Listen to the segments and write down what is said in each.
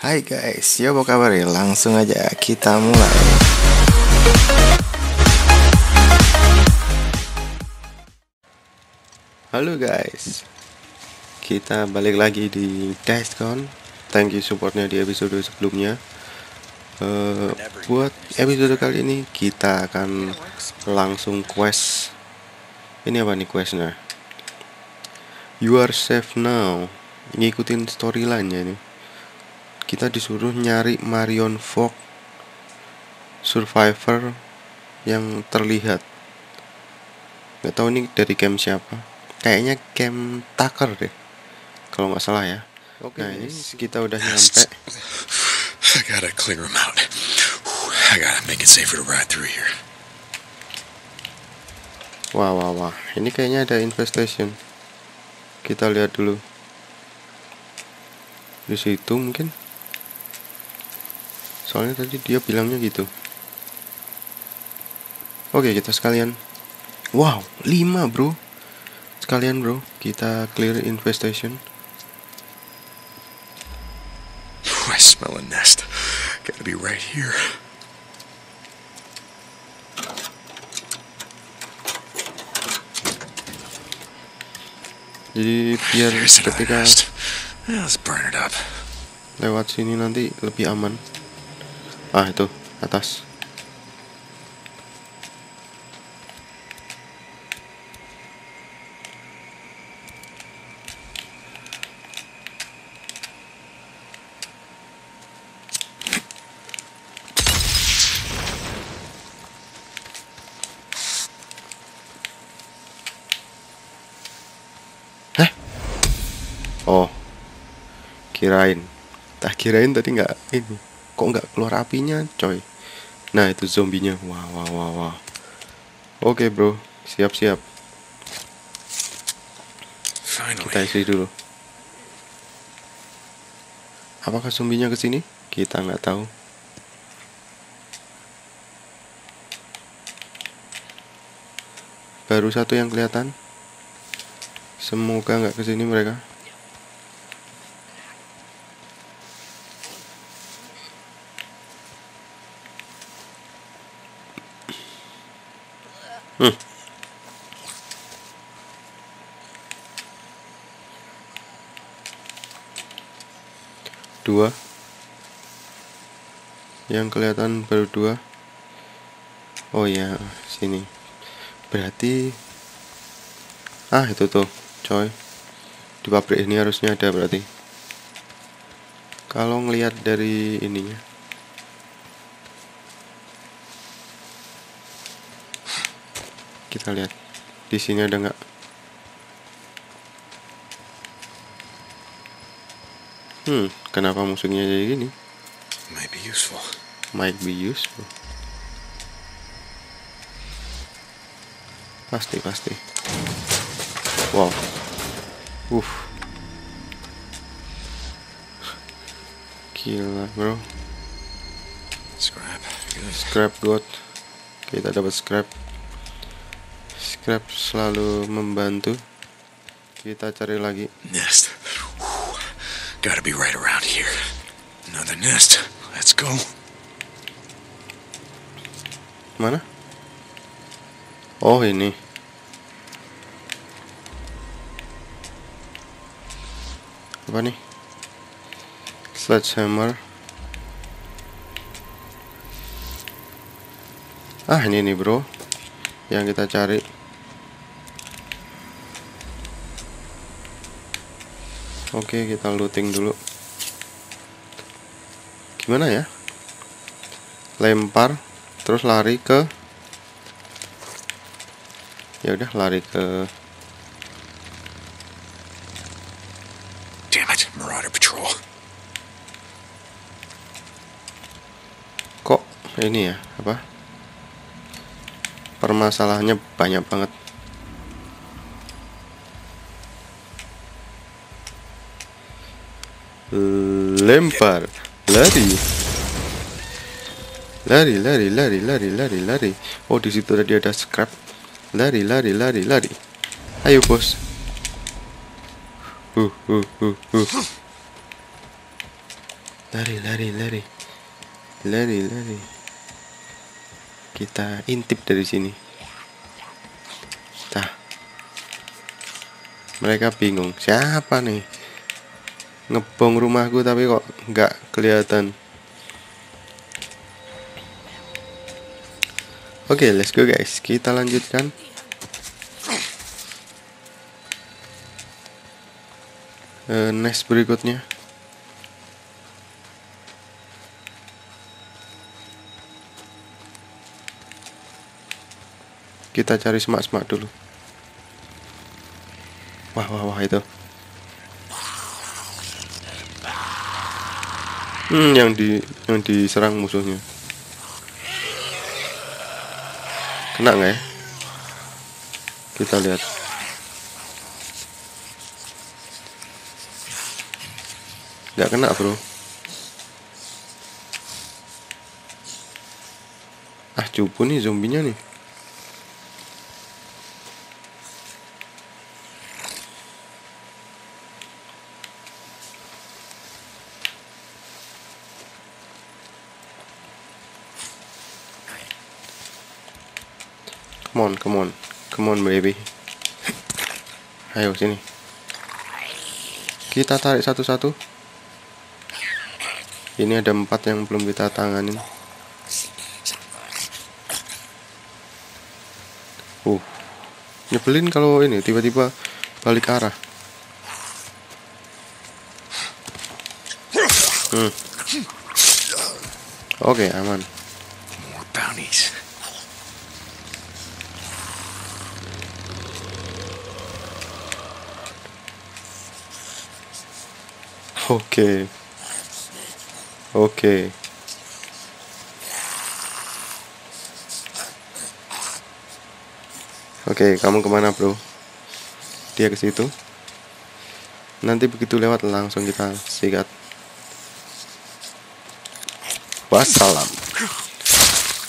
Hai guys, ya apa kabar ya? Langsung aja kita mulai. Halo guys, kita balik lagi di Dicecon. Thank you supportnya di episode sebelumnya. Uh, buat episode kali ini kita akan langsung quest. Ini apa nih questnya? You are safe now. Ngikutin storyline-nya nih kita disuruh nyari Marion Fogg survivor yang terlihat. Nggak tahu ini dari game siapa. Kayaknya game Tucker deh kalau nggak salah ya. Oke. Nah ini kita udah nyampe. I gotta clear him out. I gotta make it safer to ride through here. Wah wah wah. Ini kayaknya ada infestation. Kita lihat dulu. Di situ mungkin soalnya tadi dia bilangnya gitu. Oke kita sekalian. Wow 5 bro. Sekalian bro kita clear infestation. I smell a nest. Gotta be right here. Jadi biar ketika lewat sini nanti lebih aman ah itu atas? Oh, kirain. Tak kirain tadi nggak ini kok nggak keluar apinya coy? Nah itu zombinya. Wah wah wah wah. Oke bro. Siap siap kita isi dulu. Apakah zombinya ke sini kita nggak tahu. Baru satu yang kelihatan. Semoga nggak ke sini mereka Dua. Yang kelihatan baru dua. Oh ya, sini. Berarti Ah, itu tuh, coy. Di pabrik ini harusnya ada berarti. Kalau ngelihat dari ininya kita lihat di sini ada nggak hmm kenapa musuhnya jadi gini? Might be useful. Might be useful. Pasti pasti. Wow. Uh gila bro. Scrap. Good. Scrap god. Kita dapat scrap. Scrap selalu membantu. Kita cari lagi. Nest gotta be right around here. Another nest. Let's go. Mana? Oh ini. Apa nih sledgehammer. Ah ini nih bro. Yang kita cari Oke, kita looting dulu. Gimana ya? Lempar, terus lari ke Ya udah lari ke Damn it, Marauder Patrol. Kok ini ya, apa? Permasalahannya banyak banget. Lempar. Lari. Lari lari lari lari lari lari. Oh di situ tadi ada scrap. Lari lari lari lari. Ayo bos. Uh uh uh uh. Lari lari lari. Lari lari. Kita intip dari sini. Tah. Mereka bingung siapa nih ngebong rumahku tapi kok nggak kelihatan. Oke okay, let's go guys. Kita lanjutkan. Uh, next berikutnya. Kita cari semak-semak dulu. Wah wah wah itu hmm yang di yang diserang musuhnya. Kena nggak ya? Kita lihat. Nggak kena bro. Ah cupu nih zombinya nih Come on, come on, come on baby. Ayo sini. Kita tarik satu-satu. Ini ada empat yang belum kita tanganin. Uh, nyebelin kalau ini tiba-tiba balik arah. Hmm. Oke, okay, aman. Oke. Oke. Oke, kamu ke mana bro? Dia ke situ. Nanti begitu lewat langsung kita sikat. Wassalam.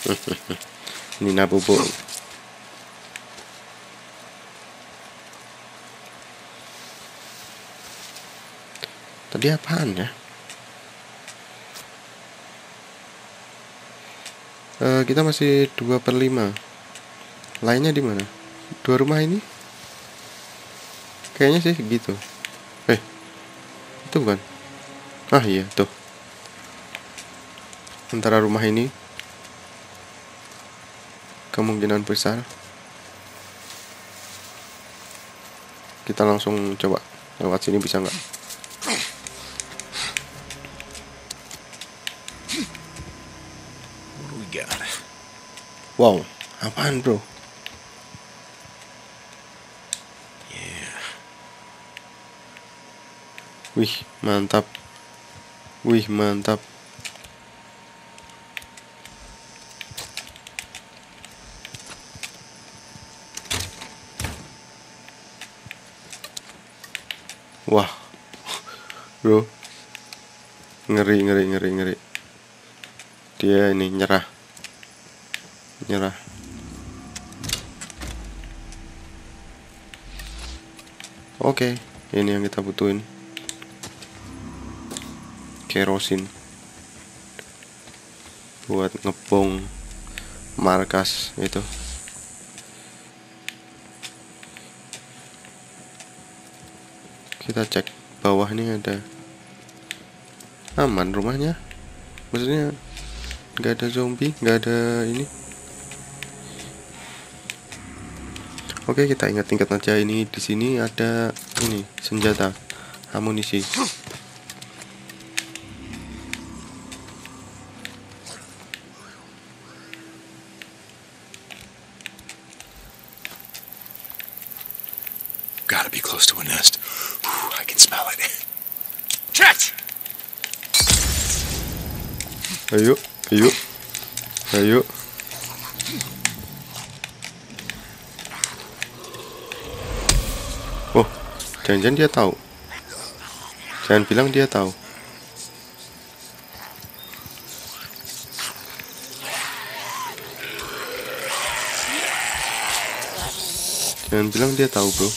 Nina bubuk. Tadi apaan ya? Uh, kita masih 2 per 5 Lainnya di mana? Dua rumah ini? Kayaknya sih gitu Eh Itu bukan? Ah iya tuh Antara rumah ini Kemungkinan besar Kita langsung coba Lewat sini bisa nggak? Wow, apaan bro? Yeah. Wih, mantap. Wih, mantap. Wah, bro, ngeri, ngeri, ngeri, ngeri. Dia ini nyerah nyerah oke ini yang kita butuhin. Kerosin. Buat ngebong markas itu. Kita cek bawah ini ada aman rumahnya. Maksudnya nggak ada zombie nggak ada ini Oke, kita ingat-ingat aja ini di sini ada ini senjata amunisi. Jangan-jangan dia tahu. Jangan bilang dia tahu. Jangan bilang dia tahu, bro.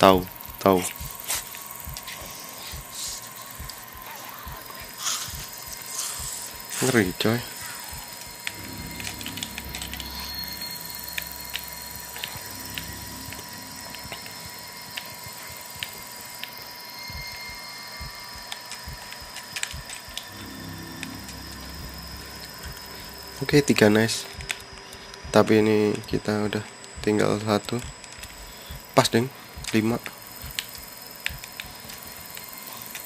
Tahu. Ngeri coy Oke tiga nice. Tapi ini kita udah tinggal satu. Pas deng. Lima.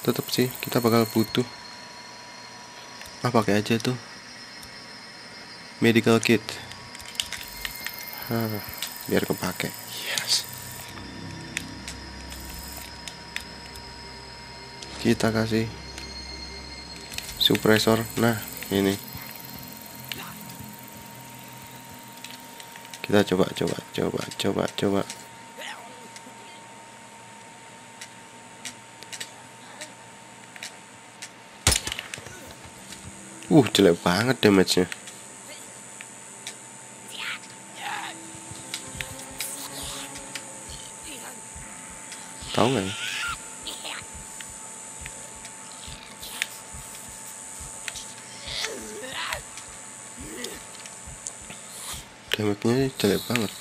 Tetap sih kita bakal butuh Ah pakai aja tuh? Medical kit. Hah, Biar kepake. Yes. Kita kasih Suppressor. Nah ini. Kita coba coba coba coba coba uh jelek banget damage nya tahu nggak ya? Damage-nya jelek banget.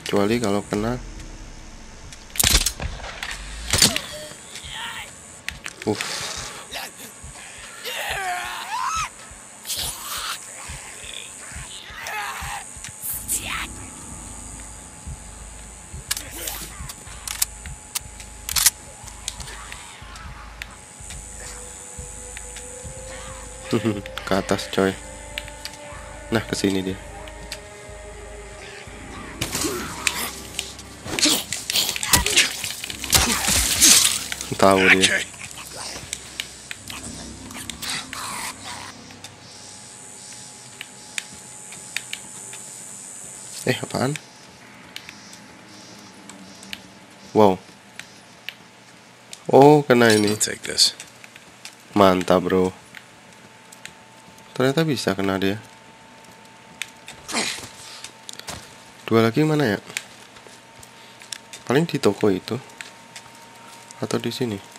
Kecuali kalau kena ke atas coy. Nah ke sini dia. Tahu dia eh apaan? Wow. Oh kena ini. I'll take this. mantap bro. Ternyata bisa kena dia. Dua lagi mana ya? Paling di toko itu. Atau di sini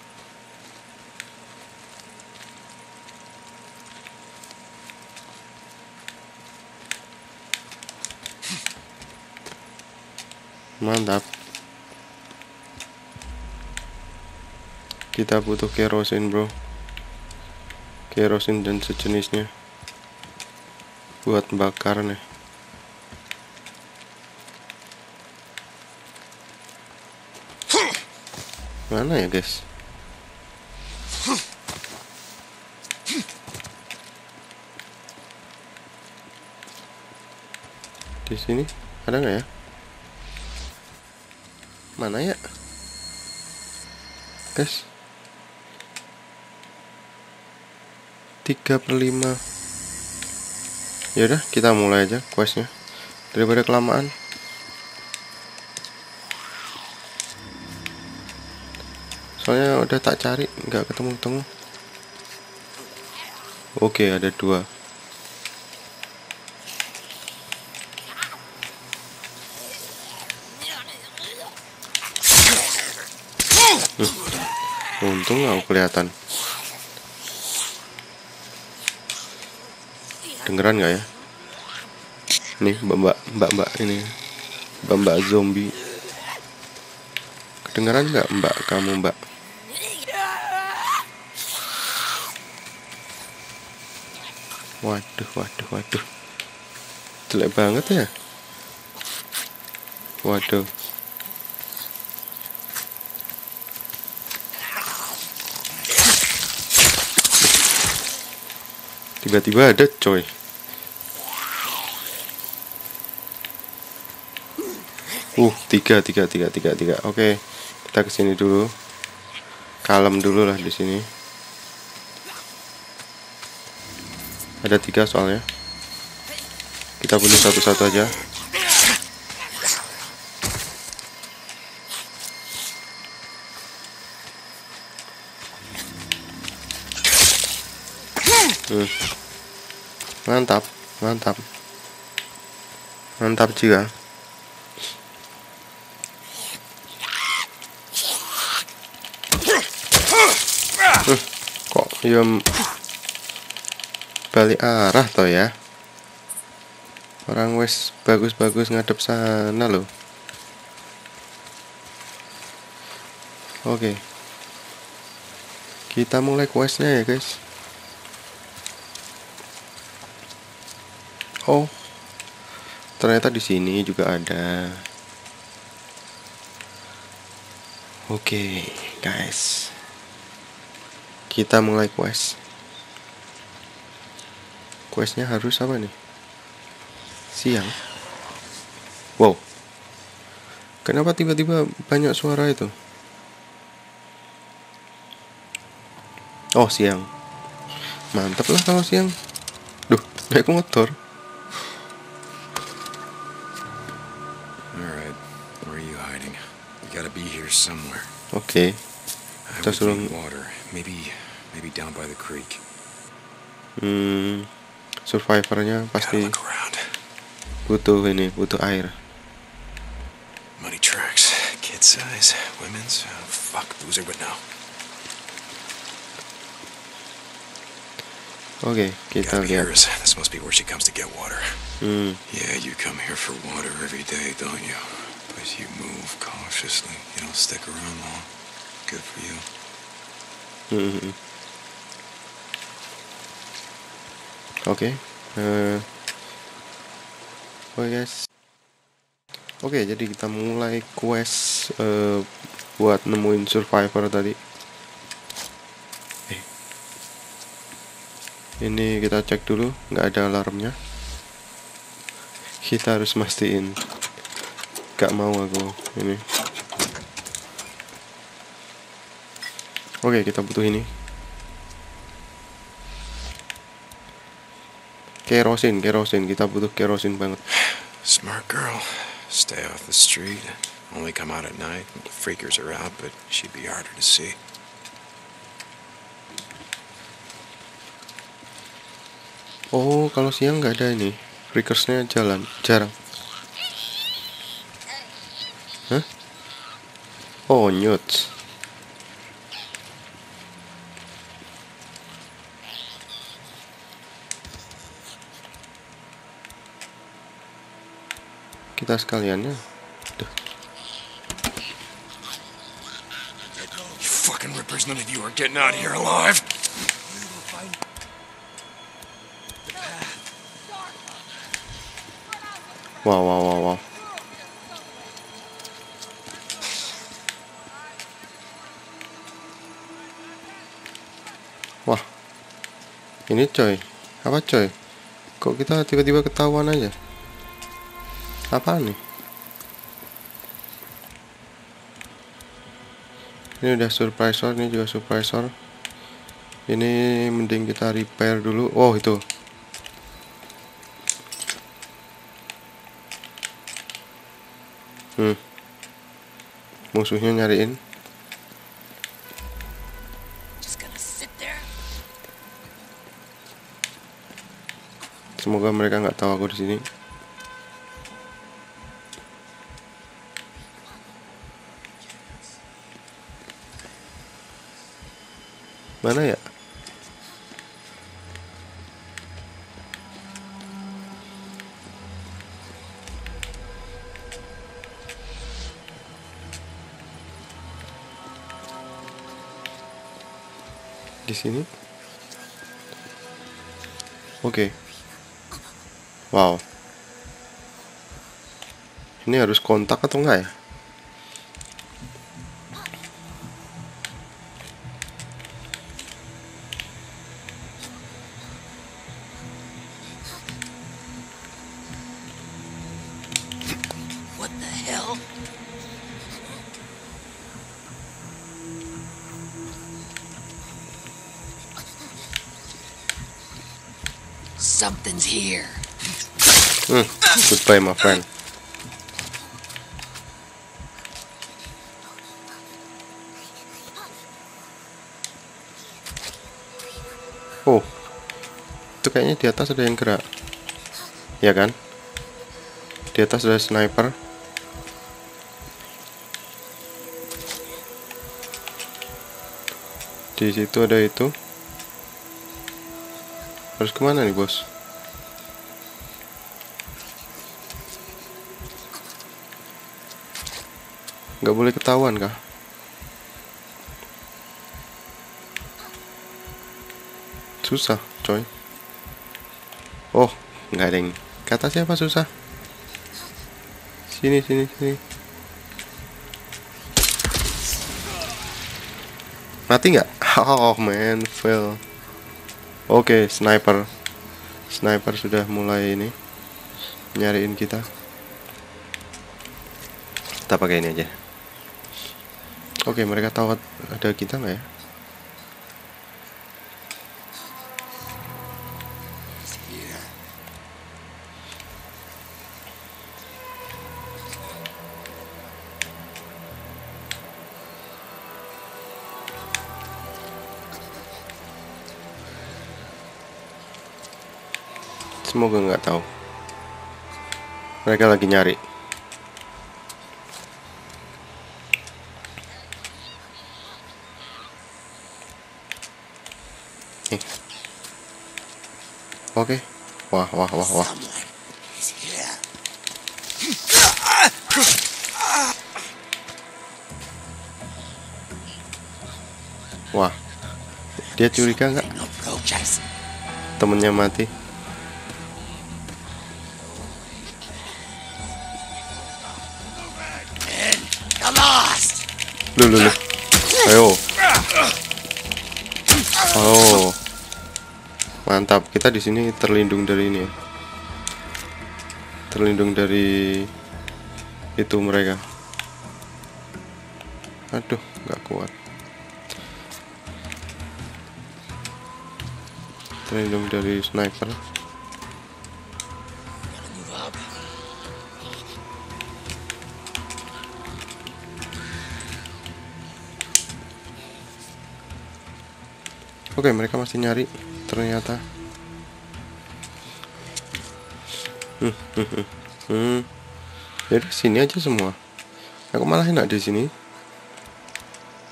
mantap. Kita butuh kerosin bro. Kerosin dan sejenisnya. Buat bakar nih mana ya guys? Di sini? Ada nggak ya mana ya? Guys. 3 per 5 Yaudah kita mulai aja questnya. Daripada kelamaan. Soalnya udah tak cari nggak ketemu-temu. Oke ada dua Untung nggak kelihatan Dengeran nggak ya? Nih mbak mbak mbak ini mbak mbak zombie. Kedengeran nggak mbak kamu mbak? Waduh waduh waduh. Jelek banget ya. Waduh. Tiba-tiba ada coy. Uh, tiga, tiga, tiga, tiga, tiga. Oke, kita ke sini dulu. Kalem dulu lah di sini. Ada tiga soalnya. Kita bunuh satu-satu aja. mantap mantap. Mantap juga. Hmm, kok ya yum balik arah toh ya? Orang wes bagus-bagus ngadep sana loh. Oke. Okay. kita mulai questnya ya guys. Oh. Ternyata di sini juga ada. Oke guys. Kita mulai quest. Questnya harus apa nih? Siang. Wow. Kenapa tiba-tiba banyak suara itu? Oh siang. Mantep lah kalau siang. Duh naik motor somewhere. oke I Kita would suruh- water. Maybe, maybe down by the creek. hmm survivornya pasti butuh ini butuh air Muddy tracks. Kid size. Women's. Oh, fuck. Boozer would know. oke kita lihat. This must be where she comes to get water. hmm Yeah, you come here for water every day, don't you? But you move cautiously. You don't stick around long. Good for you. hmm, hmm, hmm. oke oke guys oke jadi kita mulai quest eh, buat nemuin survivor tadi eh. ini kita cek dulu nggak ada alarmnya kita harus mastiin gak mau aku ini. Oke kita butuh ini. Kerosin kerosin. Kita butuh kerosin banget. Smart girl. Stay off the street. Only come out at night when the freakers are out, but she'd be harder to see. oh kalau siang nggak ada ini. Freakersnya jalan. Jarang Hah? oh newts kita sekaliannya You fucking rippers, none of you are getting out of here alive. wow wow wow wow wah ini coy apa coy? Kok kita tiba-tiba ketahuan aja? Apa nih? Ini udah suppressor ini juga suppressor ini mending kita repair dulu. Oh itu. Hmm. Musuhnya nyariin semoga mereka nggak tahu aku di sini. Mana ya? Di sini? Oke wow. Ini harus kontak atau enggak ya goodbye my friend. Oh, itu kayaknya di atas ada yang gerak, ya kan? Di atas ada sniper. Di situ ada itu harus ke mana nih bos nggak boleh ketahuan kah susah coy. Oh nggak ada yang kata siapa susah? Sini sini sini. Mati nggak? Oh man fail. Oke sniper. Sniper sudah mulai ini. Nyariin kita. Kita pakai ini aja oke mereka tahu ada kita nggak ya? Semoga nggak tahu. Mereka lagi nyari Nih. oke wah wah wah wah. Wah. Dia curiga nggak? Temennya mati. And the lost. lu lu lu ayo mantap kita di sini terlindung dari ini ya. terlindung dari itu mereka aduh nggak kuat terlindung dari sniper. Oke, mereka masih nyari ternyata. Hmm, hmm, hmm, sini aja semua. Aku malah enak di sini.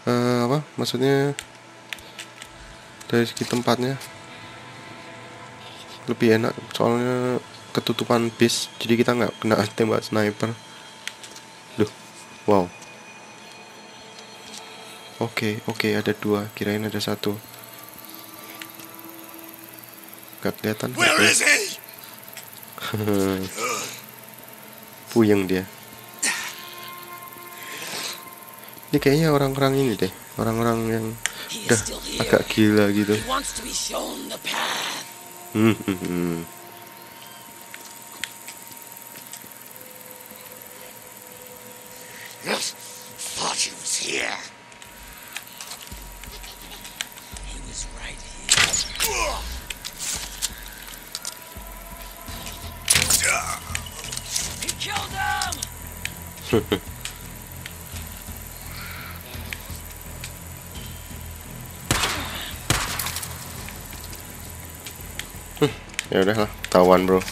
Eh, apa? Maksudnya dari segi tempatnya lebih enak soalnya ketutupan bis jadi kita nggak kena tembak sniper duh wow oke oke ada dua kirain ada satu Gak kelihatan. Where is he? Puyeng dia. Ini kayaknya orang-orang ini deh. Orang-orang yang udah agak gila gitu. The path. Hmm, tawan bro.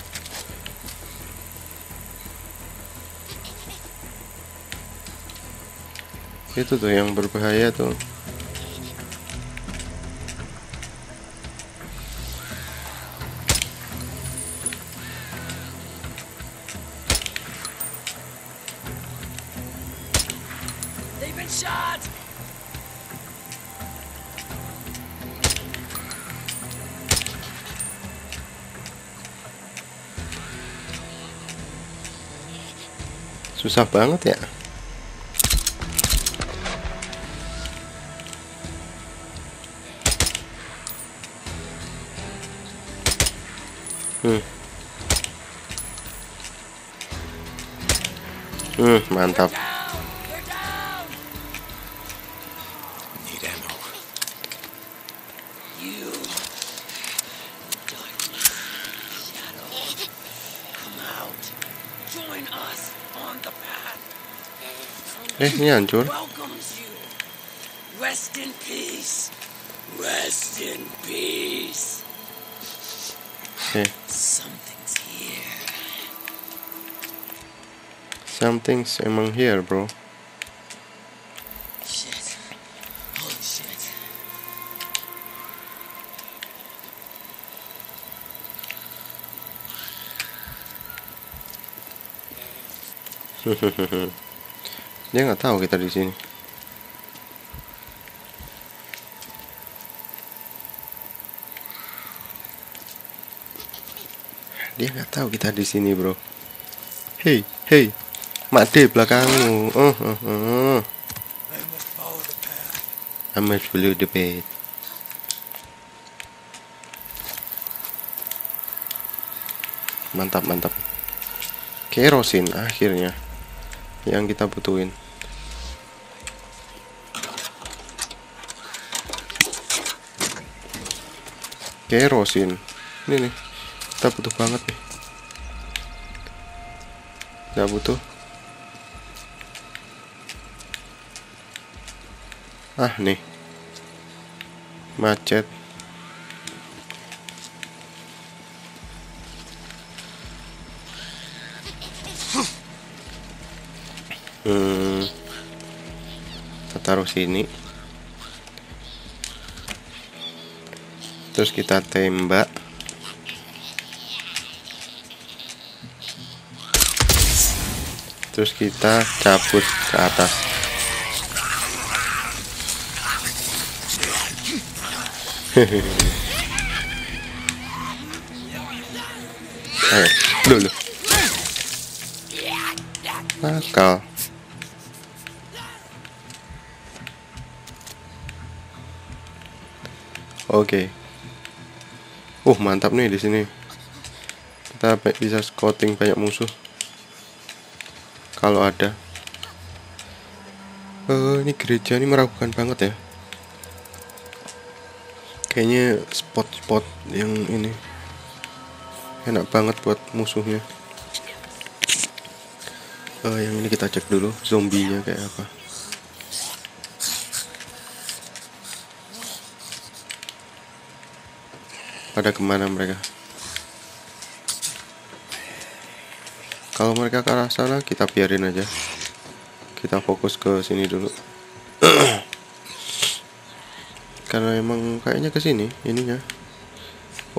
Itu tuh yang berbahaya tuh Susah banget ya Hmm. Hmm, mantap. Eh, ini hancur. Rest in peace. Rest in peace. Eh. Something's here. Something's among here, bro. Shit. Holy shit. Hehehehe Dia nggak tahu kita di sini. Dia nggak tahu kita di sini, bro. Hei, hei, Made belakangmu. Oh, oh, oh. I must follow the path. Mantap, mantap. Kerosin akhirnya yang kita butuhin. Kerosin. Ini nih. Kita butuh banget nih. Nggak butuh. Ah, nih. Macet. Hmm. Kita taruh sini. Terus kita tembak. Terus kita cabut ke atas. Ayo, dulu. Nakal. Oke. Uh, mantap nih di sini. Kita bisa scouting banyak musuh. Kalau ada. Eh, ini gereja ini meragukan banget ya. Kayaknya spot-spot yang ini enak banget buat musuhnya. Eh, yang ini kita cek dulu zombinya kayak apa. Pada ke mana mereka. Kalau mereka ke arah sana kita biarin aja. Kita fokus ke sini dulu. Karena emang kayaknya ke sini ininya.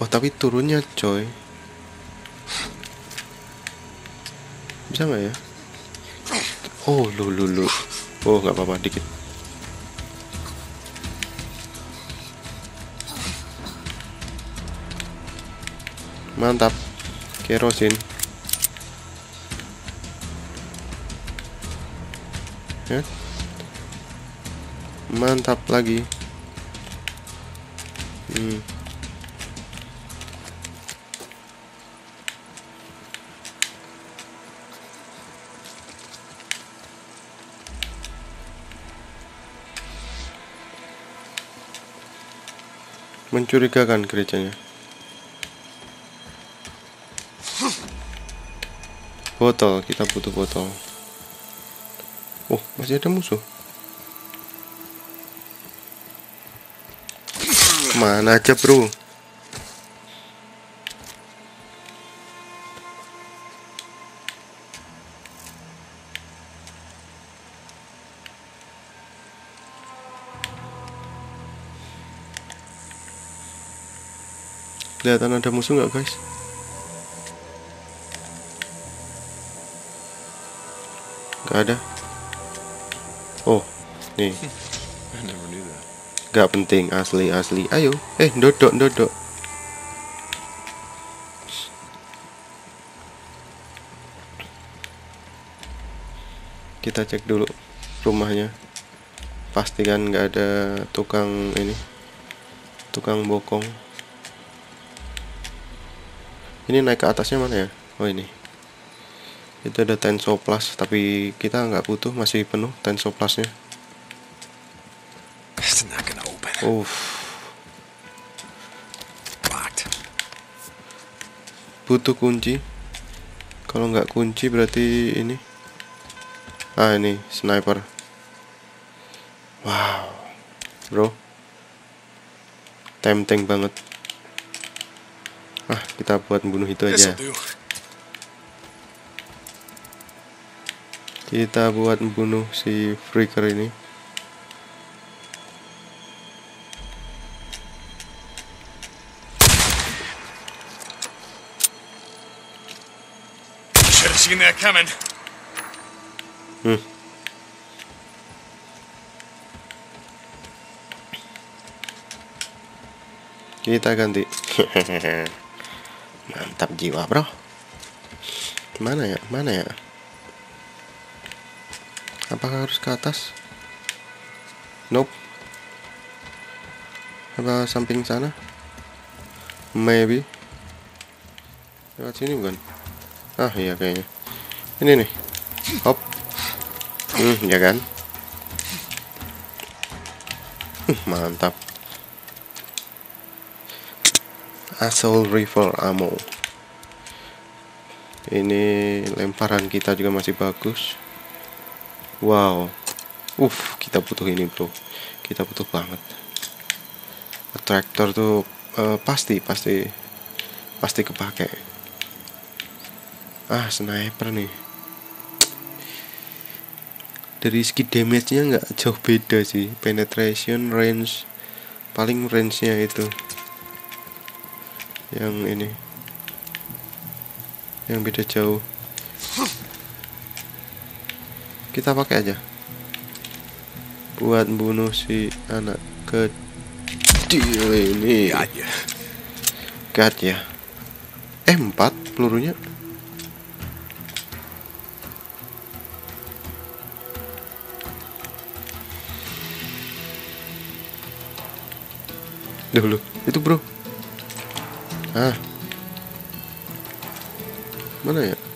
Wah tapi turunnya coy. Bisa nggak ya? Oh lu lu lu. Oh nggak apa-apa dikit mantap. Kerosin. Ya. Mantap lagi. Hmm. mencurigakan gerejanya botol kita butuh botol. Oh masih ada musuh? Mana aja bro? Kelihatan ada musuh nggak guys nggak ada. Oh nih. That. nggak penting asli asli. Ayo. Eh dodok dodok kita cek dulu rumahnya. Pastikan nggak ada tukang ini. Tukang bokong. Ini naik ke atasnya mana ya? Oh ini itu ada tenso plus tapi kita nggak butuh masih penuh tenso plusnya It's not gonna open. Uff, butuh kunci. Kalau nggak kunci berarti ini. Ah ini sniper. Wow, bro, tempting banget. Ah kita buat bunuh itu aja. Kita buat bunuh si freaker ini. Should have seen that coming. Hmm. Kita ganti. Mantap jiwa, Bro. Mana ya? Mana ya? Apakah harus ke atas? Nope. Apa samping sana? Maybe. Lewat sini bukan? Ah iya kayaknya. Ini nih. Hop. Hmm, ya kan? Mantap. Assault rifle ammo. Ini lemparan kita juga masih bagus. Wow. Uff, kita butuh ini, Bro. Kita butuh banget. Traktor tuh eh, pasti pasti pasti kepake. Ah, sniper nih. Dari segi damage-nya nggak jauh beda sih. Penetration, range, paling range-nya itu yang ini yang beda jauh kita pakai aja. Buat bunuh si anak kecil ini. Ya. gat ya. Eh empat pelurunya. Dulu itu bro. Ah. Mana ya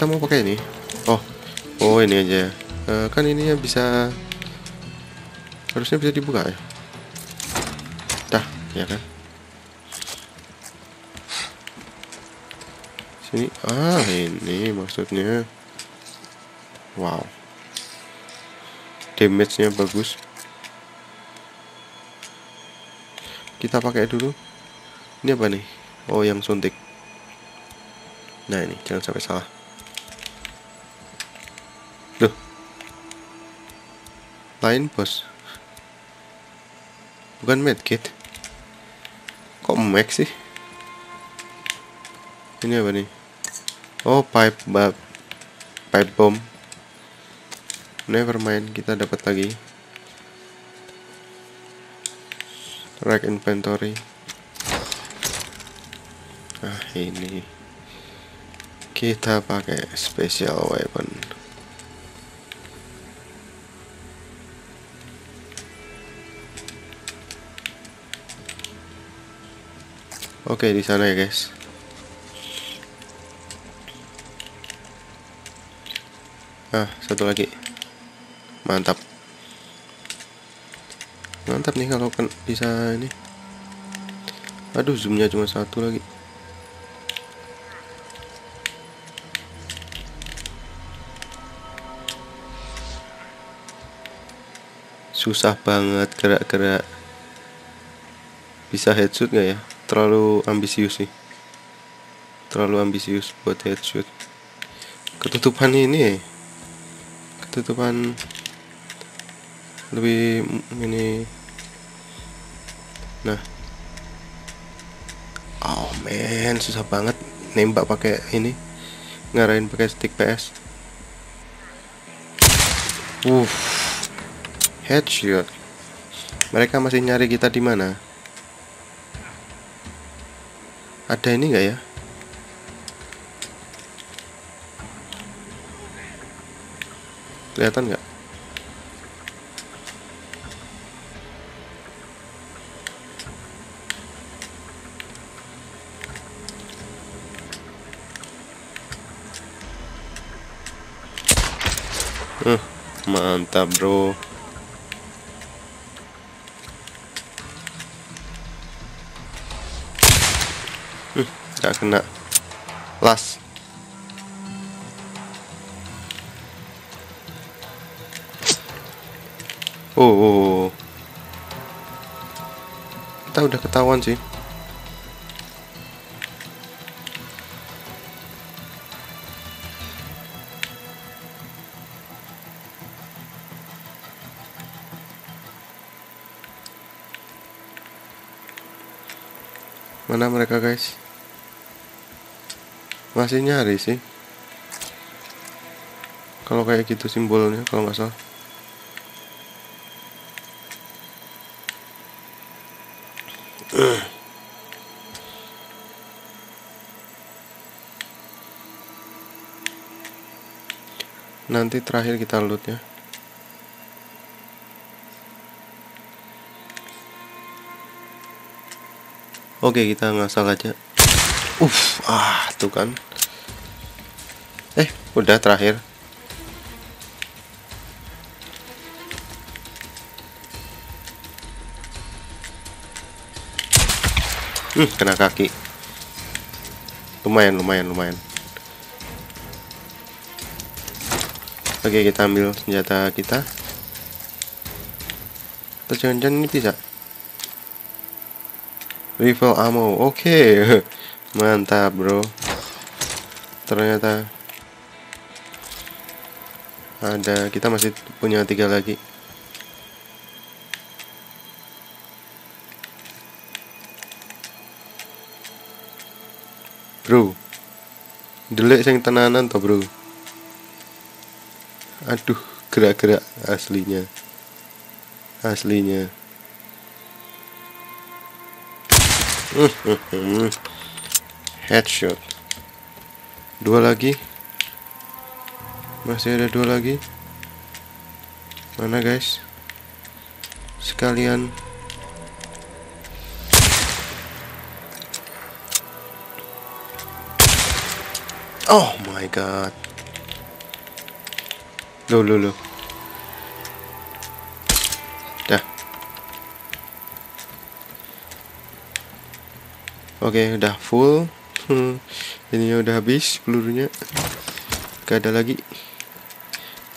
kita mau pakai ini. Oh oh ini aja Eh, kan ininya bisa harusnya bisa dibuka ya? Dah ya kan? Sini ah ini maksudnya. Wow. Damage nya bagus. Kita pakai dulu. Ini apa nih? Oh yang suntik. Nah ini. Jangan sampai salah Lain bos. Bukan medkit. Kok max sih? Ini apa nih? Oh, pipe bab pipe bomb. Never mind, kita dapat lagi. Rack inventory. Ah, ini. Kita pakai special weapon. Oke, di sana ya, guys. Ah, satu lagi. Mantap. Mantap nih kalau kan bisa ini. Aduh, zoomnya cuma satu lagi. Susah banget gerak-gerak. Bisa headshot nggak ya? Terlalu ambisius sih. Terlalu ambisius buat headshot. Ketutupan ini, ketutupan lebih ini. Nah, oh man, susah banget nembak pakai ini, ngarahin pakai stick PS. Uff, headshot. Mereka masih nyari kita di mana? Ada ini nggak ya? Kelihatan nggak? Uh, mantap bro. Nggak kena. Las. Oh, oh, oh. kita udah ketahuan sih. Mana mereka guys? Masih nyari sih. Kalau kayak gitu simbolnya kalau nggak salah. Nanti terakhir kita loot ya. Oke, kita ngasal aja. Uff, ah, tuh kan. Udah terakhir. Hmm, kena kaki. Lumayan, lumayan, lumayan. Oke, kita ambil senjata kita. Atau jangan-jangan ini bisa? Rifle ammo. Oke. Mantap, Bro. Ternyata ada kita masih punya tiga lagi. Bro. Delik sing tenanan toh, Bro. Aduh, gerak-gerak aslinya. Aslinya. Headshot. Dua lagi. Masih ada dua lagi. Mana guys? Sekalian Oh my god. Loh, loh, loh. Dah. Oke, udah full. Ini udah habis pelurunya. Gak ada lagi.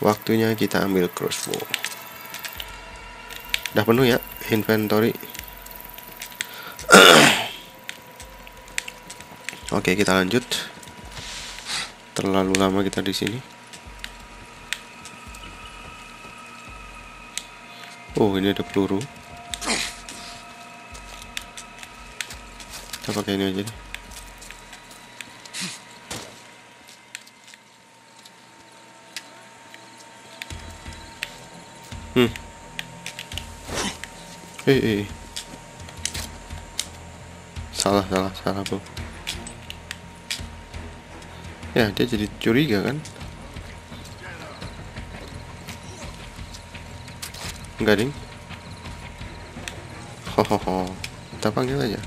Waktunya kita ambil crossbow. Udah penuh ya inventory. Oke, kita lanjut. Terlalu lama kita di sini. Oh, ini ada peluru. Kita pakai ini aja deh. Hmm. Eh, eh. Salah, salah, salah, bro. Ya, dia jadi curiga kan? Enggak, ding. Hohoho. Kita panggil aja.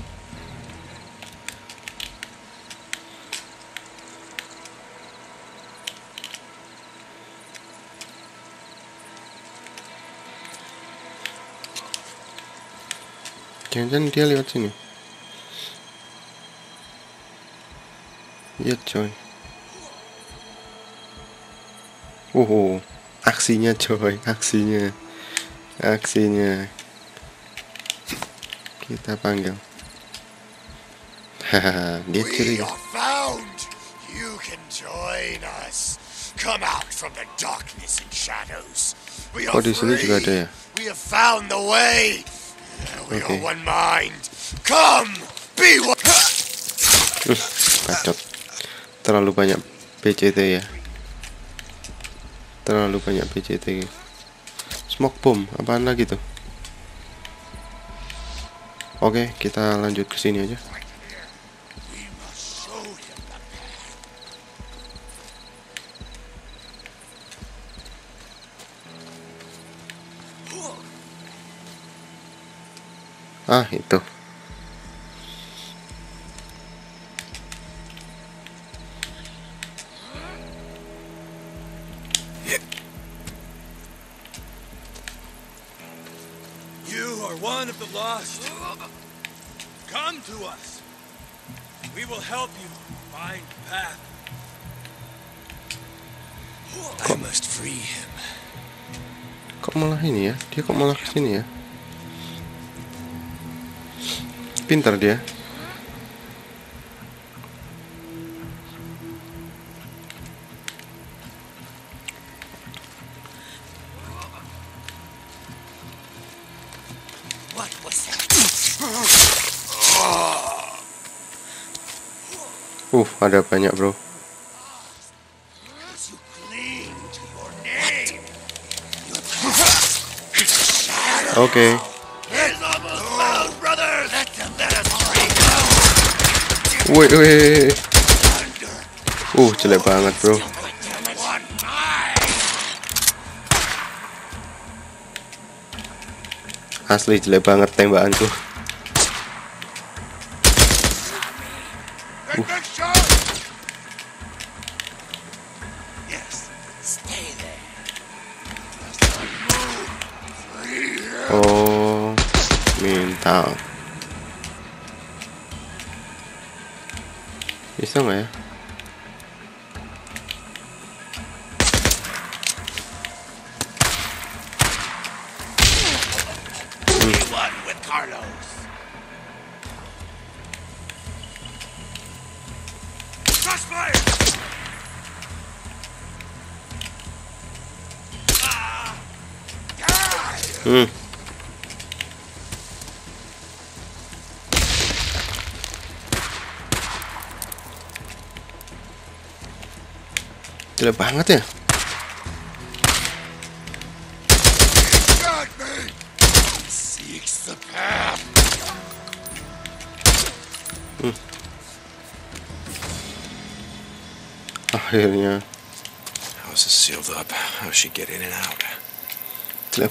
Jangan-jangan dia lewat sini. Iya coy. Oh, aksinya coy, aksinya, aksinya. Kita panggil. Hahaha, dia curiga. You can join us. Come out from the darkness and shadows. We are Oh, di sini juga free. ada ya? We have found the way. We Okay. are one mind. Come, be one. Uh, bacot. Terlalu banyak PCT ya. Terlalu banyak PCT. Smoke bomb, apaan lagi tuh? Oke, kita lanjut ke sini aja. Ah, itu. You are one of the lost. Come to us. We will help you find the path. I must free him. Kok malah ini ya? Dia kok malah ke sini ya? Pintar dia. Uh, ada banyak bro. Oke. Okay. Wih, wih. Uh, jelek banget bro. Asli jelek banget tembakanku.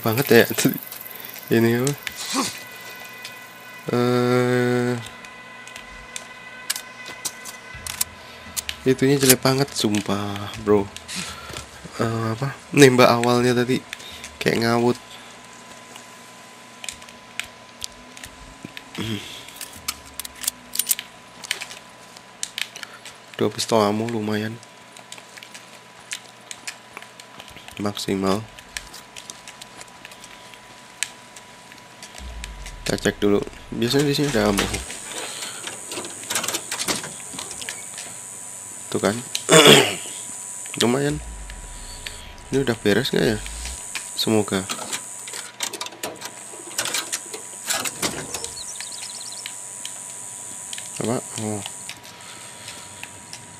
Banget ya. Ini apa? Eh, itunya jelek banget, sumpah, bro. Eh, apa? Nembak awalnya tadi kayak ngawut. Dua pistol ammo lumayan maksimal. Kita cek dulu. Biasanya di sini ada ammo. Tuh kan. lumayan. Ini udah beres nggak ya? Semoga. Apa? Oh.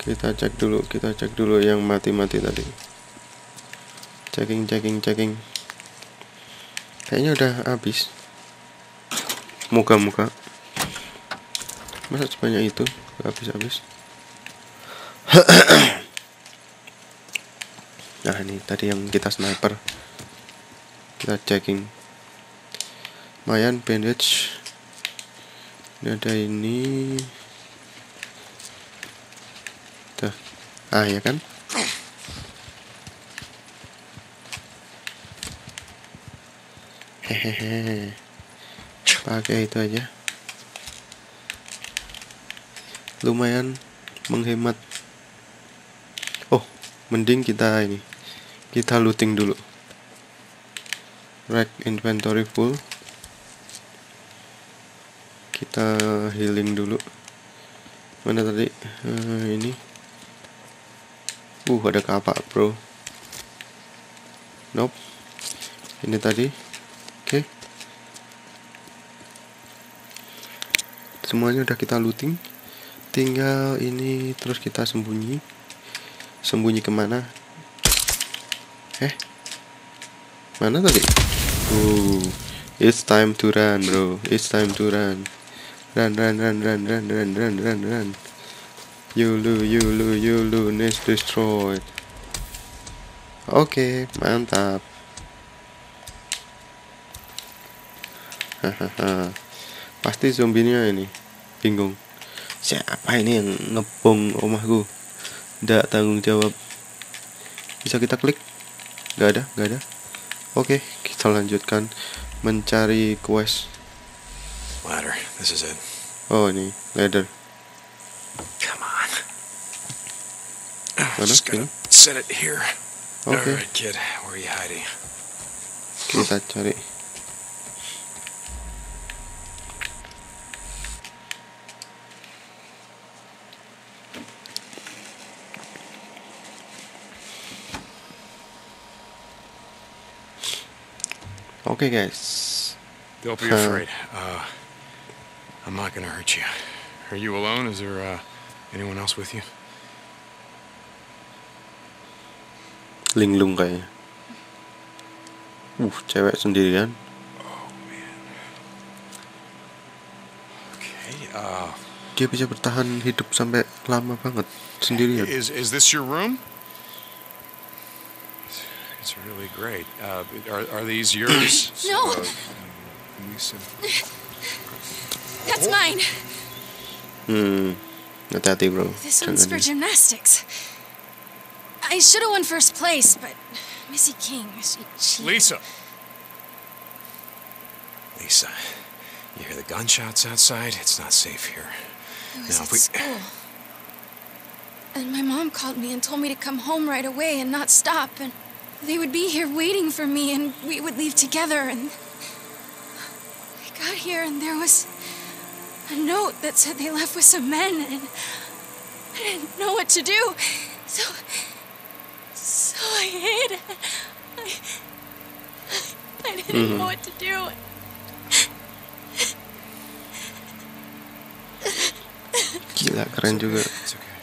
Kita cek dulu, kita cek dulu yang mati-mati tadi. Checking, checking, checking. Kayaknya udah habis. Muka-muka. Masa sebanyak itu? Gak habis-habis. nah ini tadi yang kita sniper. Kita checking. Mayan bandage. Ini ada ini. Tuh. Ah ya kan? Hehehe. Pakai itu aja. Lumayan menghemat. Oh, mending kita ini. Kita looting dulu. Rack inventory full. Kita healing dulu. Mana tadi? Eh, ini. Uh, ada kapak, bro. Nope. Ini tadi. Oke. Semuanya udah kita looting. Tinggal ini terus kita sembunyi. Sembunyi ke mana? Eh? Mana tadi? Uh, it's time to run, bro. It's time to run. Run, run, run, run, run, run, run, run, run. Yulu, yulu, yulu, nest destroyed. Oke, mantap. Hahaha. Pasti zombinya ini bingung. Siapa ini yang ngebom rumahku? Tidak tanggung jawab. Bisa kita klik? Gak ada, gak ada. Oke, kita lanjutkan mencari quest. Ladder. This is it. Oh ini ladder. Come on. Mana? Just Sini? set it here. Oke, Alright, kid. Where are you hiding? kita cari. Oke guys, Don't be afraid. Uh, I'm not gonna hurt you. Are you alone? Is there uh, Anyone else with you? linglung kayaknya uh cewek sendirian Oh man. Okay. Uh, dia bisa bertahan hidup sampai lama banget sendirian is is this your room? It's really great. Uh, are are these yours? No. Uh, Lisa. That's mine. hmm hati-hati bro This one's for gymnastics. I should have won first place, but Missy King, she cheated. Lisa. Lisa, you hear the gunshots outside? It's not safe here. I was Now, at we- school. And my mom called me and told me to come home right away and not stop. And they would be here waiting for me, and we would leave together. And I got here, and there was a note that said they left with some men, and I didn't know what to do. So, so I hid. I, I didn't know mm-hmm. what to do. gila keren juga It's okay.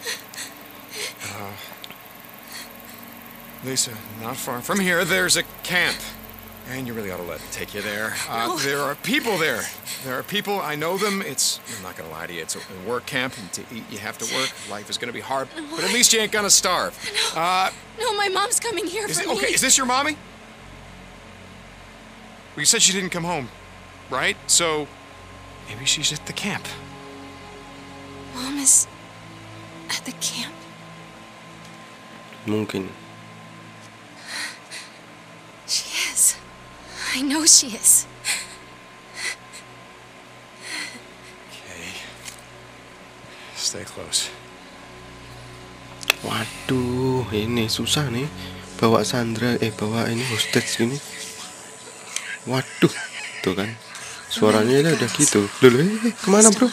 Lisa, not far from here, there's a camp. And you really ought to let me take you there. Uh, there are people there. There are people, I know them. It's, I'm not going to lie to you, it's a work camp. And to eat, you have to work. Life is going to be hard. But at least you ain't going to starve. Uh, No, my mom's coming here is for it, me. okay, is this your mommy? Well, you said she didn't come home, right? So maybe she's at the camp. Mom is at the camp. mungkin I know she is. Okay. Stay close. waduh ini susah nih bawa Sandra eh bawa ini hostage gini waduh tuh kan suaranya udah gitu dulu eh, ke mana bro.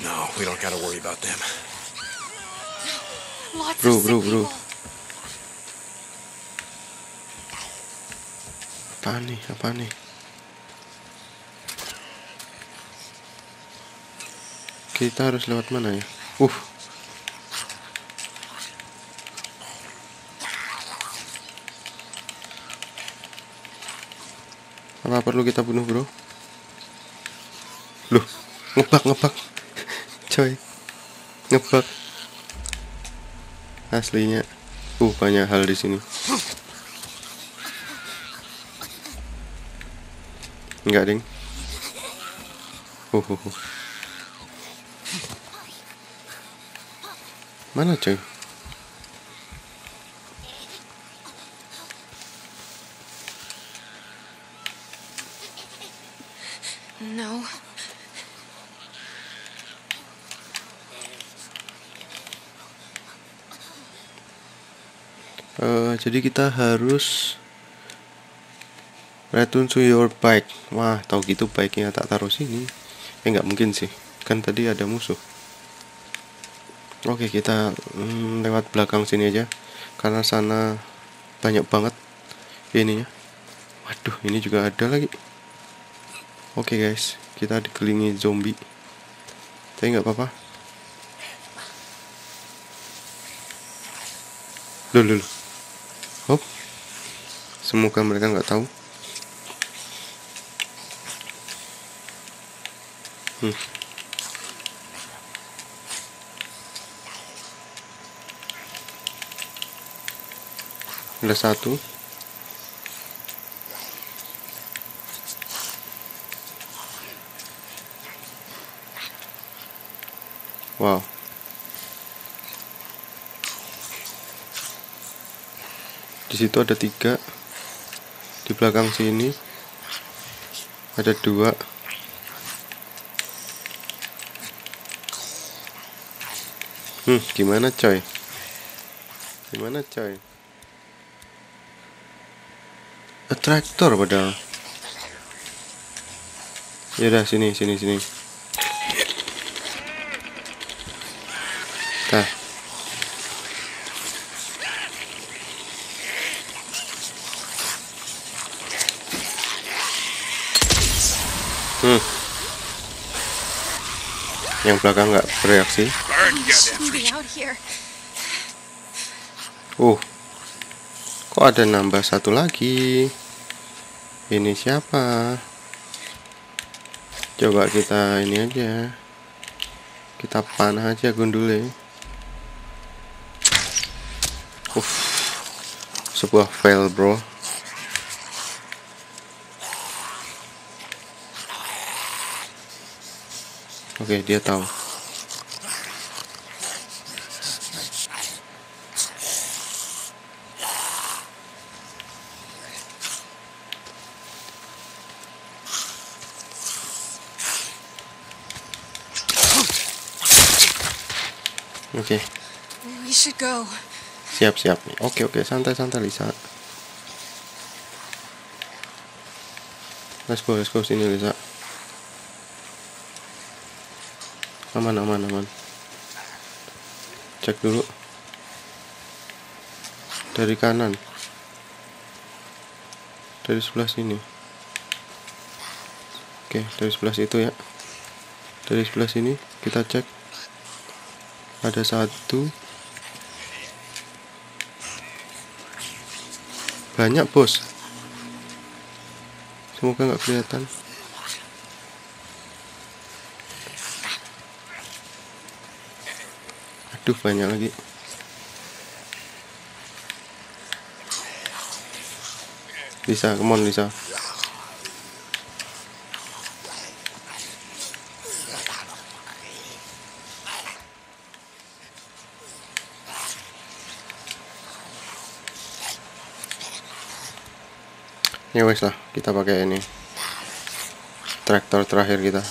No, we don't gotta worry about them. Bro, bro, bro. Apa nih? Apa nih? Kita harus lewat mana ya? Uh. Apa perlu kita bunuh bro? Loh ngebak ngebak. Coy ngebak. Aslinya uh banyak hal di sini Enggak, Ding. Uh, uh, uh. Mana, coy? No. Eh, jadi kita harus return to your bike. Wah, tahu gitu bike-nya tak taruh sini. Eh, nggak mungkin sih. Kan tadi ada musuh. Oke, kita mm, lewat belakang sini aja. Karena sana banyak banget ininya. Waduh, ini juga ada lagi. Oke guys, kita dikelilingi zombie. Tapi nggak apa-apa. Loh. Hop. Semoga mereka nggak tahu. Hmm. Ada satu. Wow. Di situ ada tiga. Di belakang sini ada dua. Hmm, gimana coy? Gimana coy? Attractor padahal. Yaudah sini sini sini. Tah. Hmm. yang belakang nggak bereaksi Uh kok ada nambah satu lagi? Ini siapa? Coba kita ini aja. Kita panah aja gundulnya uh sebuah fail bro. Oke dia tahu oke. We should go. siap siap oke oke. Santai santai Lisa. Let's go let's go sini Lisa. Aman aman aman. Cek dulu. Dari kanan. Dari sebelah sini. Oke dari sebelah situ ya. Dari sebelah sini kita cek ada satu. Banyak bos. Semoga nggak kelihatan. Aduh banyak lagi. Lisa, come on Lisa ya wes lah kita pakai ini. Traktor terakhir kita.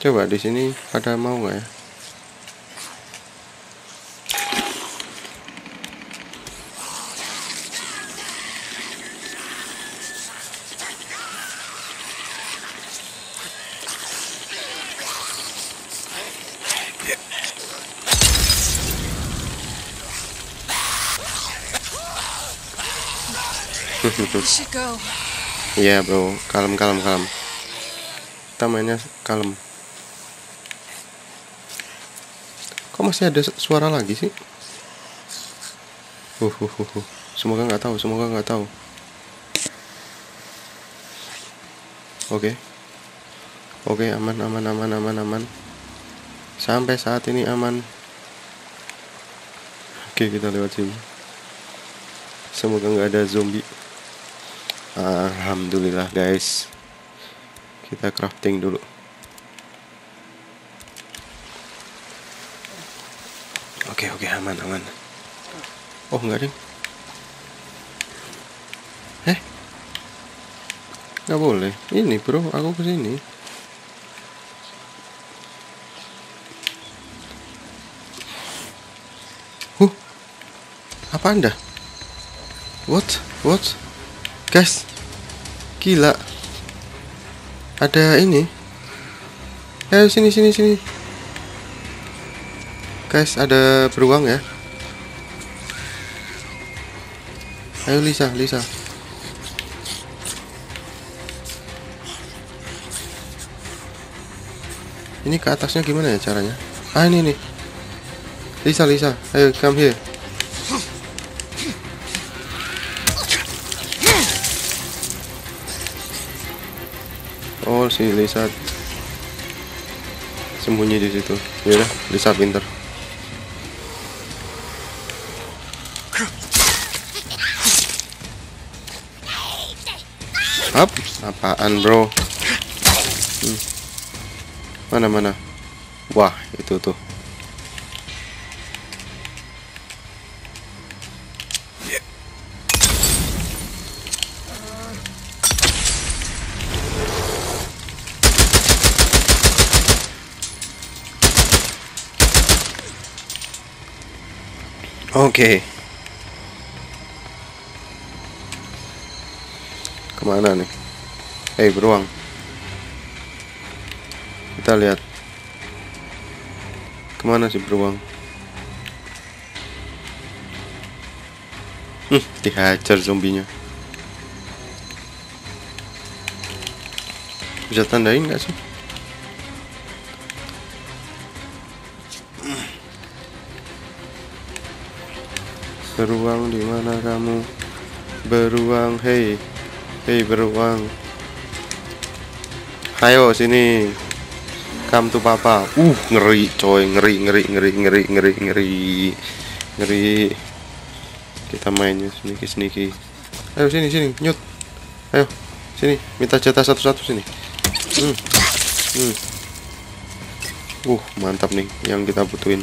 Coba di sini pada mau nggak ya Iya bro, kalem kalem kalem. Kita mainnya kalem. Kok masih ada su- suara lagi sih? Uh, uh, uh, uh. Semoga nggak tahu, semoga nggak tahu. Oke, oke aman aman aman aman aman. Sampai saat ini aman. Oke kita lewat sini. Semoga nggak ada zombie. Alhamdulillah guys. Kita crafting dulu. Oke oke aman aman. Oh enggak ding Eh? Nggak boleh. Ini bro aku ke sini Huh? Apa anda? What? What? Guys Gila. Ada ini. Ayo sini sini sini. Guys ada beruang ya. Ayo Lisa Lisa. Ini ke atasnya gimana ya caranya? Ah ini nih Lisa Lisa. Ayo come here si Lisa sembunyi di situ. Ya udah, Lisa pinter. Up, apaan bro? Hmm. Mana mana? Wah itu tuh. Oke. Ke mana nih? Hei beruang. Kita lihat. Ke mana sih beruang? Hmm, dihajar zombinya. Bisa tandain nggak sih? Beruang di mana kamu? Beruang, hei, hei beruang. Ayo sini. Come to papa. Uh, ngeri coy, ngeri, ngeri, ngeri, ngeri, ngeri, ngeri, ngeri. Kita mainnya sneaky sneaky. Ayo sini sini, nyut. Ayo, sini, minta jatah satu-satu sini. Hmm. Hmm. Uh, mantap nih yang kita butuhin.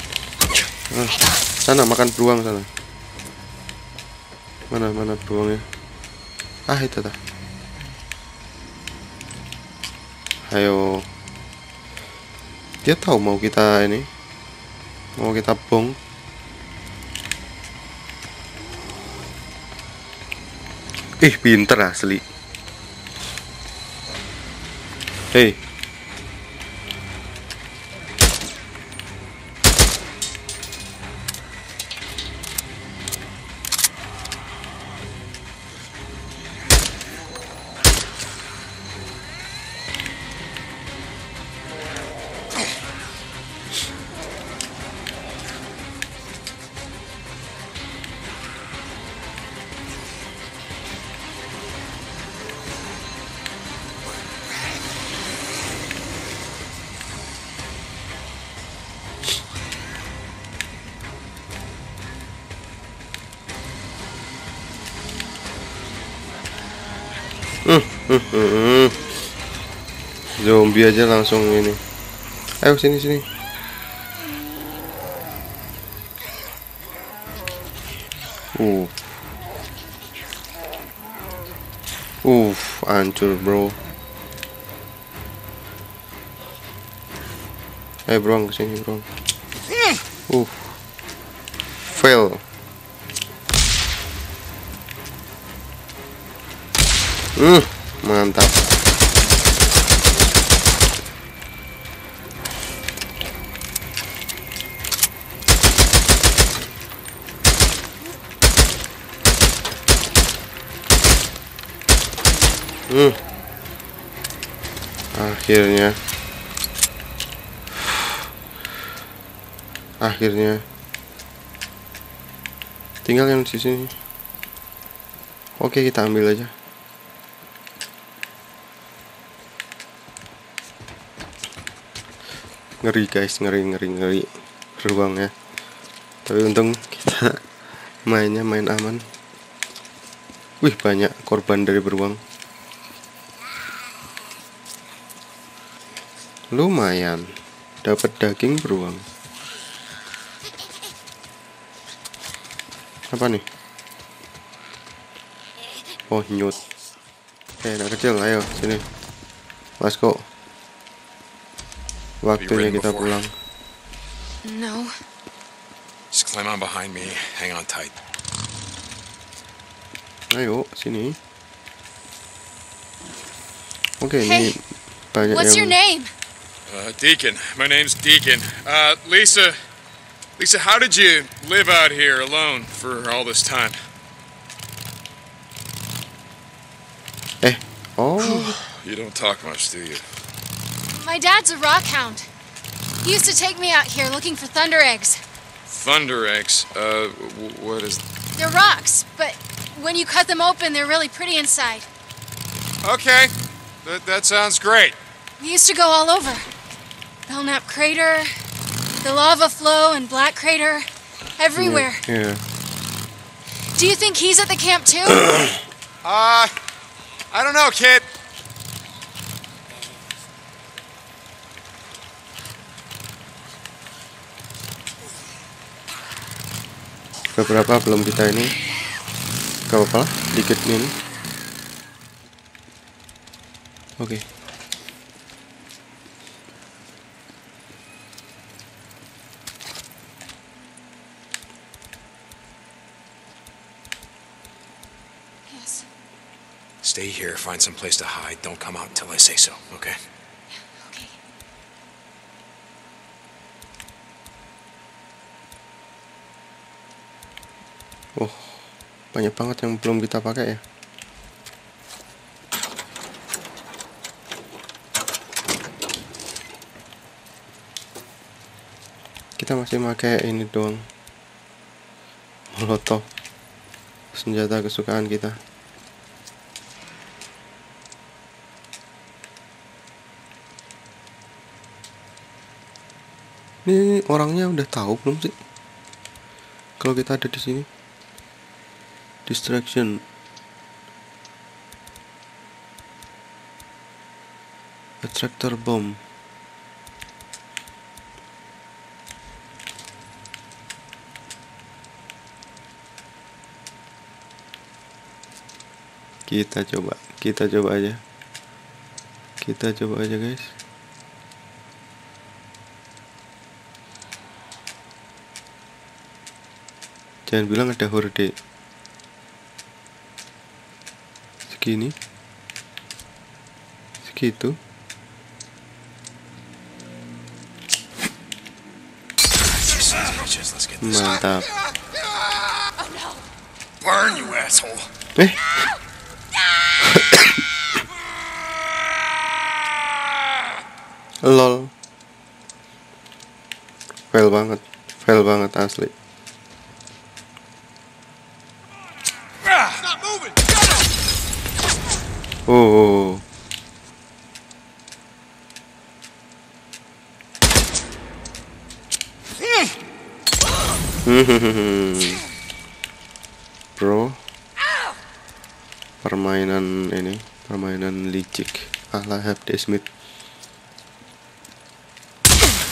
Ah, sana makan beruang sana. Mana mana beruangnya? Ah, itu dah. Ayo. Dia tahu mau kita ini. Mau kita bong. Ih, pinter asli. Hei. Zombie aja langsung ini. Ayo sini sini. Uh. Uh, hancur bro. Ayo bro, ke sini bro. Uh. Fail. Hmm, mantap. Hmm. Akhirnya. Akhirnya. Tinggal yang di sini. Oke, kita ambil aja. ngeri guys ngeri ngeri ngeri beruang ya tapi untung kita mainnya main aman wih banyak korban dari beruang lumayan dapat daging beruang apa nih oh nyut eh anak kecil ayo sini let's go Waktunya kita pulang. No. Just climb on behind me. Hang on tight. Ayo, sini. Oke, Hey, ini banyak What's your yang name? Uh, Deacon. My name's Deacon. Uh, Lisa. Lisa, how did you live out here alone for all this time? Eh, oh, You don't talk much, do you? My dad's a rock hound. He used to take me out here looking for thunder eggs. Thunder eggs. Uh, what is? They're rocks, but when you cut them open, they're really pretty inside. Okay, that that sounds great. We used to go all over. Belknap Crater, the lava flow and Black Crater, everywhere. ya. Do you think he's at the camp too? Uh, I don't know, kid. Beberapa belum kita ini. Gak apa-apa dikit ini. Oke. Yes. Stay here, find some place to hide. Don't come out until I say so, okay? Okay. Oh, banyak banget yang belum kita pakai ya. Kita masih pakai ini doang. Molotov. Senjata kesukaan kita. Ini orangnya udah tahu belum sih? Kalau kita ada di sini? Distraction. Attractor bomb. Kita coba kita coba aja. Kita coba aja guys jangan bilang ada horde segini. Segitu. Mantap. Eh. Lol. Fail banget. Fail banget asli bro permainan ini permainan licik ala Hefty Smith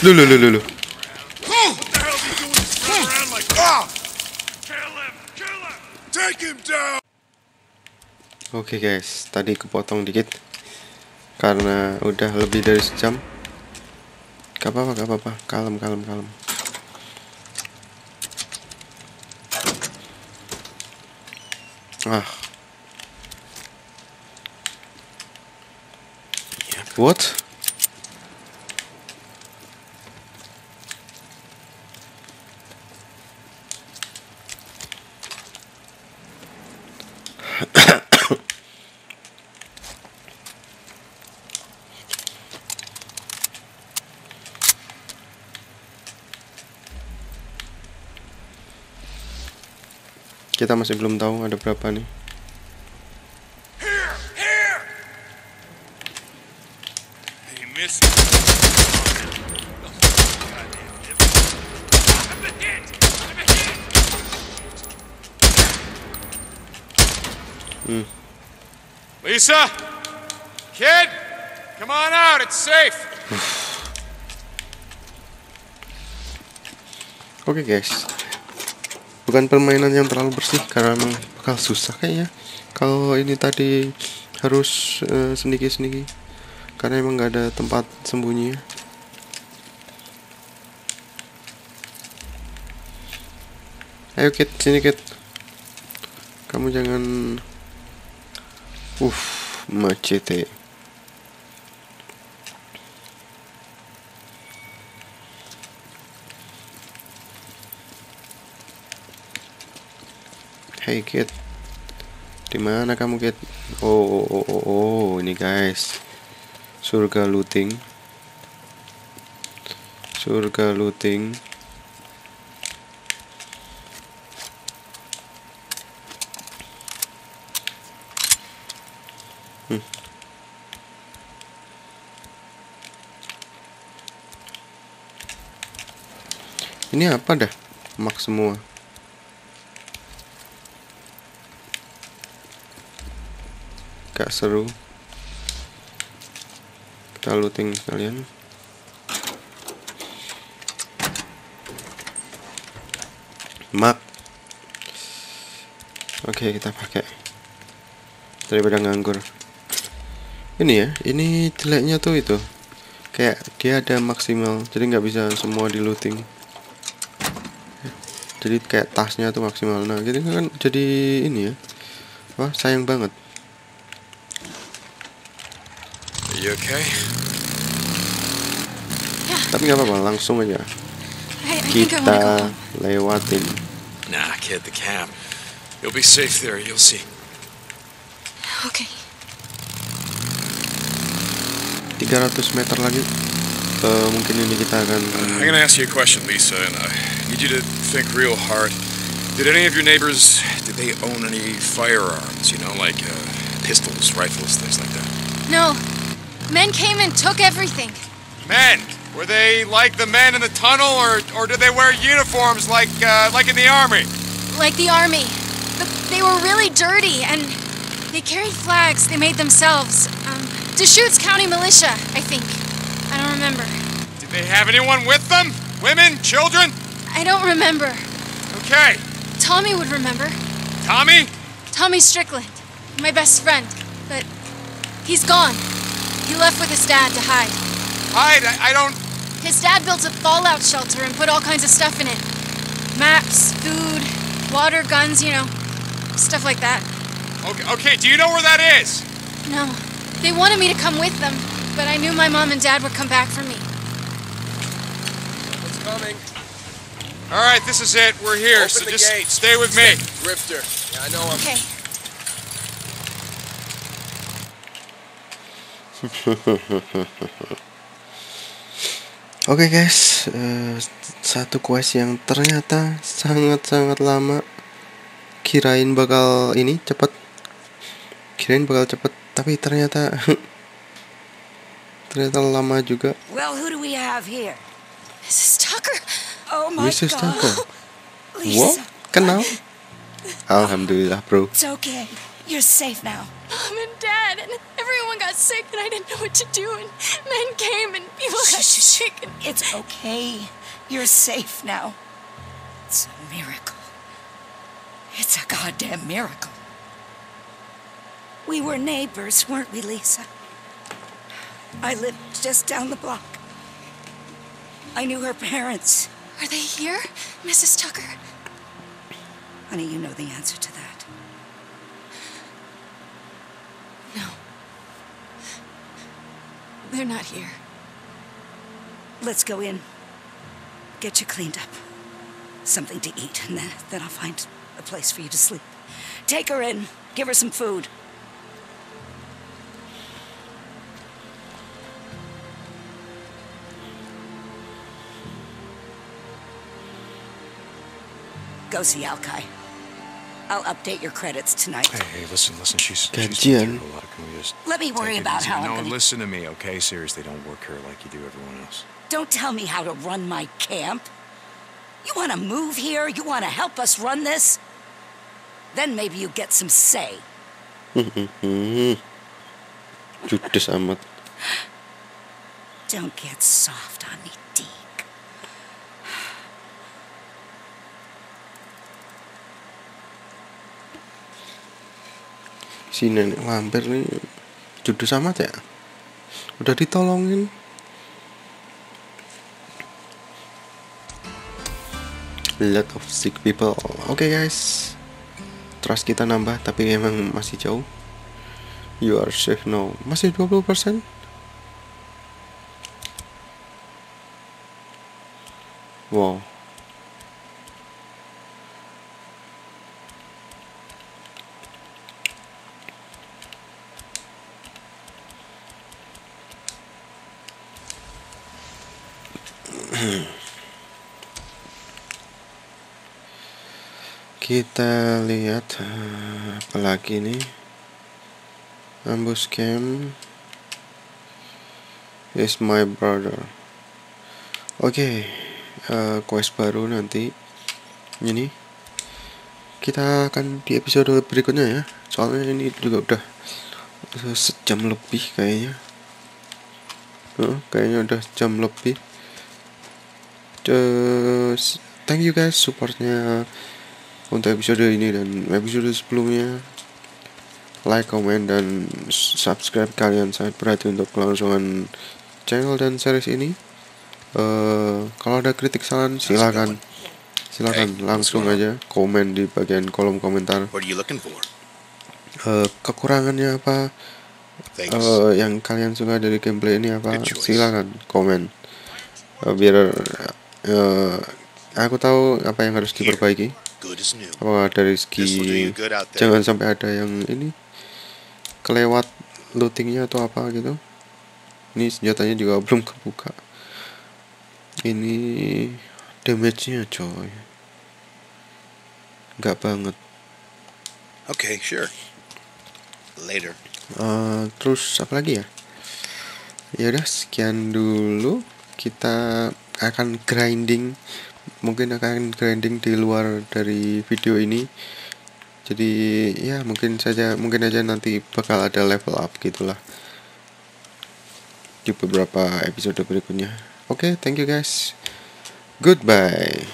lulu lulu lulu! Oke guys, tadi kepotong dikit karena udah lebih dari sejam. Gak apa-apa, gak apa-apa. Kalem, kalem, kalem. Ah. What? Kita masih belum tahu ada berapa nih. Hit! Lisa? Kid? Come on out, it's safe. Oke guys, bukan permainan yang terlalu bersih karena memang bakal susah kayaknya. Kalau ini tadi harus eh, sendiri-sendiri karena emang nggak ada tempat sembunyi. Ayo Kit, sini Kit. Kamu jangan Uff, macete. Hey Kit, di mana kamu Kit? Oh, oh, oh, oh, oh, ini guys, surga looting, surga looting. Ini apa dah? Mak semua. Gak seru. Kita looting sekalian. Mak. Oke, kita pakai. Daripada nganggur. Ini ya, ini jeleknya tuh itu. Kayak dia ada maksimal, jadi nggak bisa semua di looting jadi kayak tasnya tuh maksimal nah gitu kan jadi ini ya wah sayang banget you okay? tapi nggak apa-apa langsung aja I, I think I want to go kita lewatin Nah, kid, the camp. You'll be safe there, you'll see. Okay. 300 meter lagi Eh, mungkin ini kita akan I'm gonna ask you a question, Lisa, and I need you to think real hard. Did any of your neighbors, did they own any firearms? You know, like uh, pistols, rifles, things like that? No. Men came and took everything. Men, were they like the men in the tunnel, or or did they wear uniforms like uh, like in the army? Like the army. But they were really dirty and they carried flags they made themselves. Um, Deschutes County Militia, I think. I don't remember. Did they have anyone with them? Women, children? I don't remember. Okay, Tommy would remember. Tommy. Tommy Strickland, my best friend. But he's gone. He left with his dad to hide. Hide. I, I don't. His dad built a fallout shelter and put all kinds of stuff in it maps, food, water, guns, you know, stuff like that. Okay, okay. Do you know where that is? No. They wanted me to come with them, but I knew my mom and dad would come back for me. It's coming. All right, this is it. We're here, Open so the just gate. stay with me. Drifter. Yeah, I know him. Okay. Oke guys, eh, satu quest yang ternyata sangat-sangat lama. Kirain bakal ini cepet. Kirain bakal cepet, tapi ternyata ternyata lama juga. Well, who do we have here? Mrs. Tucker. Oh my Mrs. God. Tucker. Lisa, Wow, kenal? Alhamdulillah bro. it's okay. You're safe now. Mom and dad, and everyone got sick, and I didn't know what to do. And men came, and people got sick. And It's okay. You're safe now. It's a miracle. It's a goddamn miracle. We were neighbors, weren't we, Lisa? I lived just down the block. I knew her parents. are they here, Mrs. Tucker? Honey, you know the answer to that. No. They're not here. Let's go in. Get you cleaned up. Something to eat, and then, then I'll find a place for you to sleep. Take her in. Give her some food. Go see Alkai. I'll update your credits tonight. Hey, hey, listen, listen. She's Gajian. she's working here a lot. Can we just Let me worry about easy? how I'm gonna- listen to me, okay? Seriously, don't work here like you do everyone else. Don't tell me how to run my camp. You want to move here? You want to help us run this? Then maybe you get some say. Hmm. Judes amat. Don't get soft on me, Si nenek lampir nih judes amat ya. Udah ditolongin. Lot of sick people. Oke guys. Trust kita nambah tapi emang masih jauh. You are safe now. Masih 20%. Wow. Kita lihat eh, apa lagi nih. Ambush camp is my brother. Oke, eh, quest baru nanti. Ini kita akan di episode berikutnya ya. Soalnya ini juga udah sejam lebih kayaknya. Heeh, kayaknya udah jam lebih. Just thank you guys supportnya untuk episode ini dan episode sebelumnya like, comment, dan subscribe kalian. Sangat berarti untuk kelangsungan channel dan series ini. Eh, kalau ada kritik saran silakan. silakan langsung aja komen di bagian kolom komentar? Eh, kekurangannya apa. Eh, yang kalian suka dari gameplay ini apa? Silakan komen. Eh, biar eh, aku tahu apa yang harus diperbaiki apa dari segi jangan sampai ada yang ini kelewat lootingnya atau apa gitu. Ini senjatanya juga belum kebuka. Ini damage-nya coy. Nggak banget. Okay, sure. Later. Eh, terus apa lagi ya? Ya udah sekian dulu. Kita akan grinding mungkin akan grinding di luar dari video ini. Jadi ya mungkin saja mungkin aja nanti bakal ada level up gitulah di beberapa episode berikutnya. Oke thank you guys. Goodbye